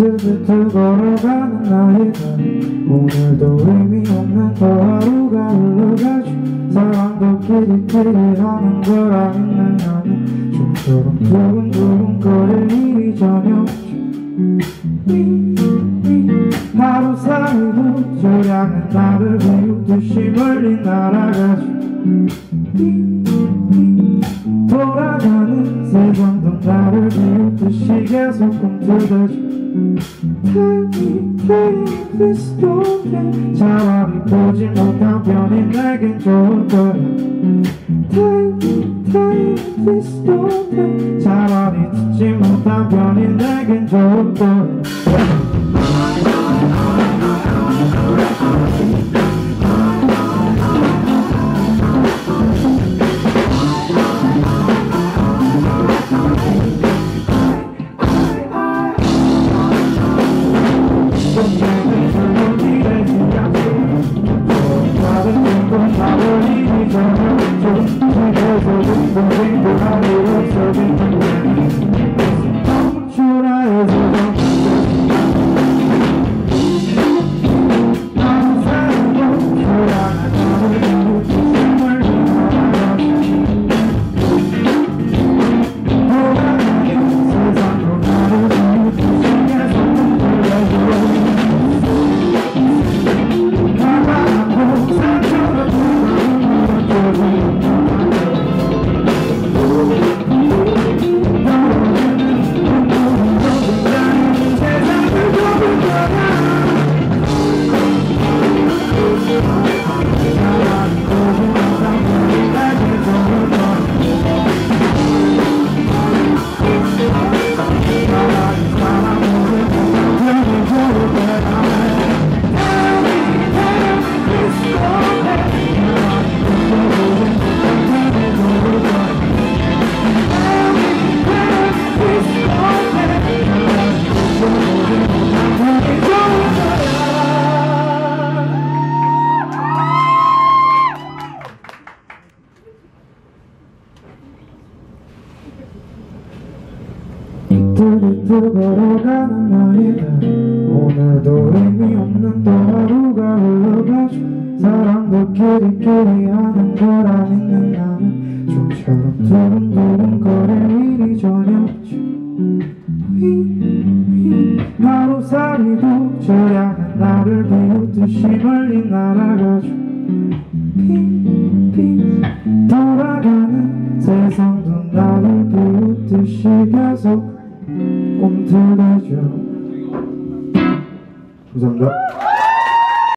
비틀비틀 걸어가는 나이가 오늘도 의미 없는 또 하루가 흘러가죠 사랑도 끼리끼리 하는 걸 아는 나는 좀처럼 두근두근 거릴 일이 전혀 없죠 사이도 저량은 나를 비웃듯이 멀리 날아가죠 돌아가는 세상도 나를 비웃듯이 계속 꿈틀대죠 Tell me, tell me, please don't care 차라리 보지 못한 편이 내겐 좋을 거야 Tell me, tell me, please don't care 차라리 듣지 못한 편이 내겐 좋을 거야 비틀비틀 걸어가는 날이다. 오늘도 의미 없는 또 하루가 흘러가죠. 사랑도 끼리끼리 하는 걸 아는 나는 좀처럼 두근두근 거릴 일이 전혀 없죠. 하루살이도 저량은 나를 비웃듯이 멀리 날아가죠. 돌아가는 세상도 나를 비웃듯이 계속 꿈틀대죠 감사합니다